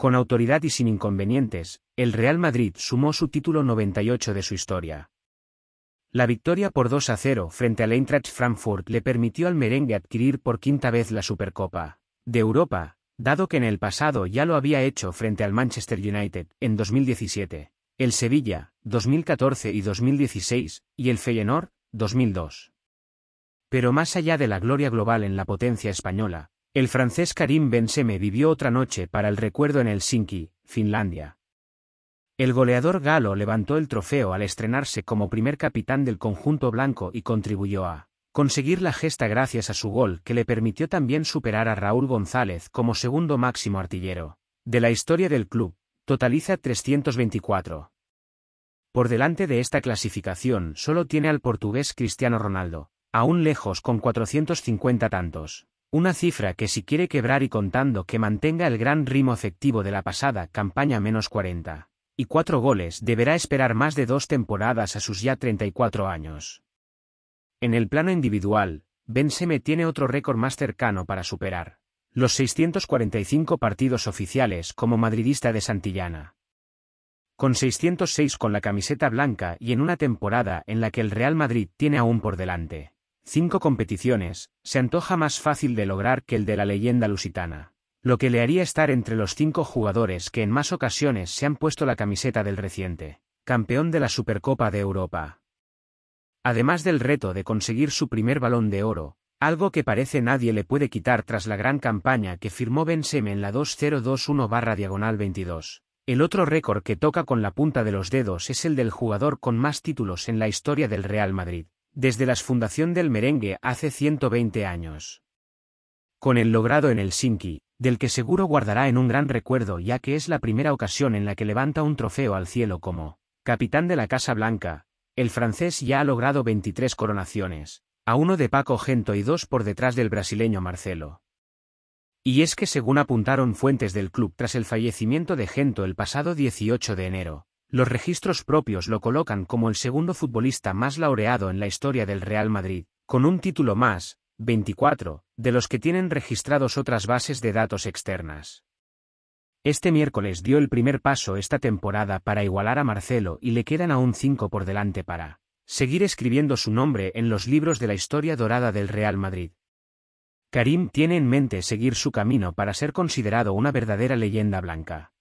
Con autoridad y sin inconvenientes, el Real Madrid sumó su título 98 de su historia. La victoria por 2 a 0 frente al Eintracht Frankfurt le permitió al merengue adquirir por quinta vez la Supercopa de Europa, dado que en el pasado ya lo había hecho frente al Manchester United en 2017, el Sevilla 2014 y 2016 y el Feyenoord 2002. Pero más allá de la gloria global en la potencia española, el francés Karim Benzema vivió otra noche para el recuerdo en Helsinki, Finlandia. El goleador galo levantó el trofeo al estrenarse como primer capitán del conjunto blanco y contribuyó a conseguir la gesta gracias a su gol que le permitió también superar a Raúl González como segundo máximo artillero de la historia del club, totaliza 324. Por delante de esta clasificación solo tiene al portugués Cristiano Ronaldo, aún lejos con 450 tantos. Una cifra que si quiere quebrar y contando que mantenga el gran ritmo efectivo de la pasada campaña menos 40 y cuatro goles deberá esperar más de dos temporadas a sus ya 34 años. En el plano individual, Benzema tiene otro récord más cercano para superar. Los 645 partidos oficiales como madridista de Santillana. Con 606 con la camiseta blanca y en una temporada en la que el Real Madrid tiene aún por delante cinco competiciones, se antoja más fácil de lograr que el de la leyenda lusitana. Lo que le haría estar entre los cinco jugadores que en más ocasiones se han puesto la camiseta del reciente, campeón de la Supercopa de Europa. Además del reto de conseguir su primer balón de oro, algo que parece nadie le puede quitar tras la gran campaña que firmó Benzema en la 2021 barra diagonal 22. El otro récord que toca con la punta de los dedos es el del jugador con más títulos en la historia del Real Madrid desde la fundación del merengue hace 120 años. Con el logrado en el Helsinki, del que seguro guardará en un gran recuerdo ya que es la primera ocasión en la que levanta un trofeo al cielo como capitán de la Casa Blanca, el francés ya ha logrado 23 coronaciones, a uno de Paco Gento y dos por detrás del brasileño Marcelo. Y es que según apuntaron fuentes del club tras el fallecimiento de Gento el pasado 18 de enero, los registros propios lo colocan como el segundo futbolista más laureado en la historia del Real Madrid, con un título más, 24, de los que tienen registrados otras bases de datos externas. Este miércoles dio el primer paso esta temporada para igualar a Marcelo y le quedan aún cinco por delante para seguir escribiendo su nombre en los libros de la historia dorada del Real Madrid. Karim tiene en mente seguir su camino para ser considerado una verdadera leyenda blanca.